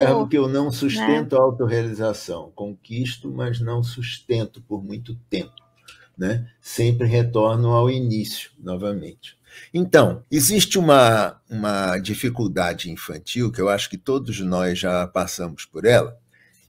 verbo que eu não sustento né? a autorrealização. Conquisto, mas não sustento por muito tempo. Né? Sempre retorno ao início, novamente. Então, existe uma, uma dificuldade infantil, que eu acho que todos nós já passamos por ela,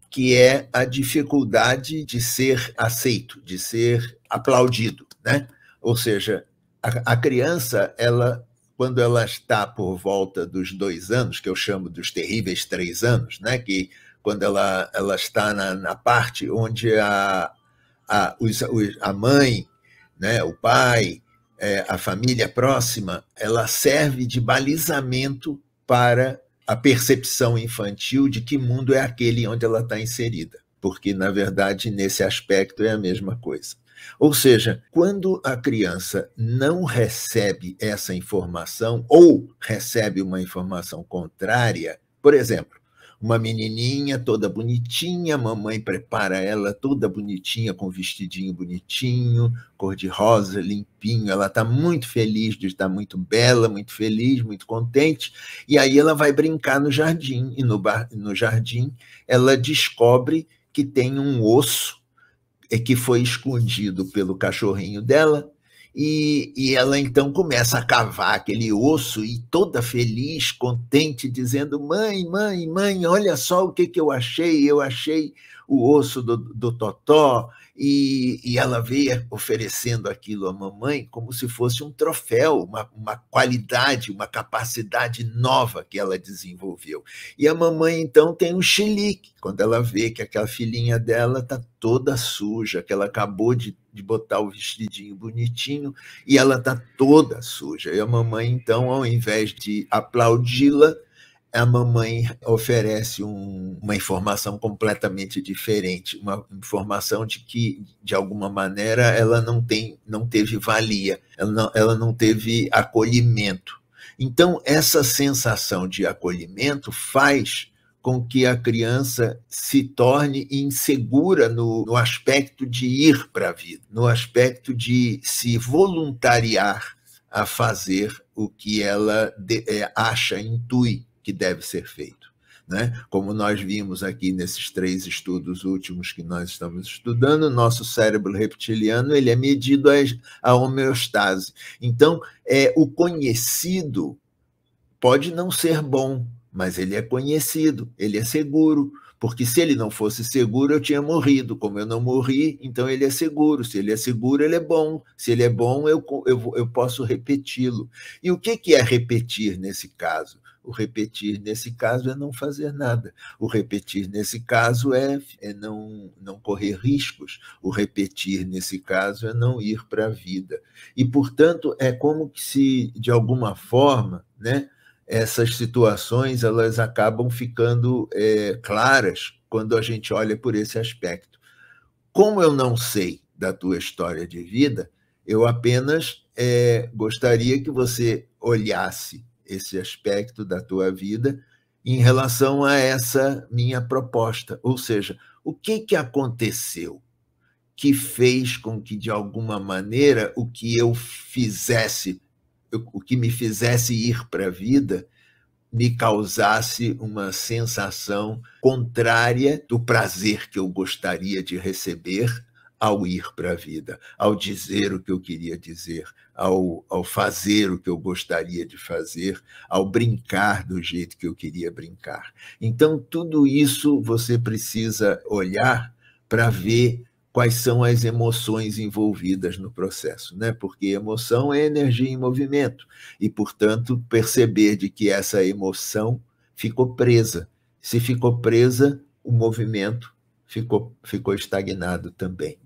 que é a dificuldade de ser aceito, de ser aplaudido. Né? Ou seja, a, a criança, ela quando ela está por volta dos dois anos, que eu chamo dos terríveis três anos, né? que quando ela, ela está na, na parte onde a, a, os, a mãe, né? o pai, é, a família próxima, ela serve de balizamento para a percepção infantil de que mundo é aquele onde ela está inserida. Porque, na verdade, nesse aspecto é a mesma coisa. Ou seja, quando a criança não recebe essa informação ou recebe uma informação contrária, por exemplo, uma menininha toda bonitinha, a mamãe prepara ela toda bonitinha, com vestidinho bonitinho, cor de rosa, limpinho. Ela está muito feliz de estar muito bela, muito feliz, muito contente. E aí ela vai brincar no jardim. E no, bar, no jardim ela descobre que tem um osso é que foi escondido pelo cachorrinho dela, e, e, ela então começa a cavar aquele osso e toda feliz, contente, dizendo: Mãe, mãe, mãe, olha só o que, que eu achei. Eu achei o osso do, do Totó, e, e ela veio oferecendo aquilo à mamãe como se fosse um troféu, uma, uma qualidade, uma capacidade nova que ela desenvolveu. E a mamãe, então, tem um chilique, quando ela vê que aquela filhinha dela está toda suja, que ela acabou de, de botar o vestidinho bonitinho e ela está toda suja. E a mamãe, então, ao invés de aplaudi-la, a mamãe oferece um, uma informação completamente diferente, uma informação de que, de alguma maneira, ela não tem, não teve valia, ela não, ela não teve acolhimento. Então, essa sensação de acolhimento faz com que a criança se torne insegura no, no aspecto de ir para a vida, no aspecto de se voluntariar a fazer o que ela de, é, acha, intui que deve ser feito. Né? Como nós vimos aqui nesses três estudos últimos que nós estamos estudando, nosso cérebro reptiliano ele é medido a, homeostase. Então, é o conhecido pode não ser bom, mas ele é conhecido, ele é seguro, porque se ele não fosse seguro, eu tinha morrido. Como eu não morri, então ele é seguro. Se ele é seguro, ele é bom. Se ele é bom, eu, eu, eu posso repeti-lo. E o que, que é repetir nesse caso? O repetir, nesse caso, é não fazer nada. O repetir, nesse caso, é, é não, não correr riscos. O repetir, nesse caso, é não ir para a vida. E, portanto, é como se, de alguma forma, né, essas situações elas acabam ficando é, claras quando a gente olha por esse aspecto. Como eu não sei da tua história de vida, eu apenas é, gostaria que você olhasse esse aspecto da tua vida em relação a essa minha proposta. Ou seja, o que, que aconteceu que fez com que, de alguma maneira, o que eu fizesse, o que me fizesse ir para a vida, me causasse uma sensação contrária do prazer que eu gostaria de receber ao ir para a vida, ao dizer o que eu queria dizer, ao, ao fazer o que eu gostaria de fazer, ao brincar do jeito que eu queria brincar. Então, tudo isso você precisa olhar para ver quais são as emoções envolvidas no processo, né? Porque emoção é energia em movimento e, portanto, perceber de que essa emoção ficou presa. Se ficou presa, o movimento ficou, ficou estagnado também.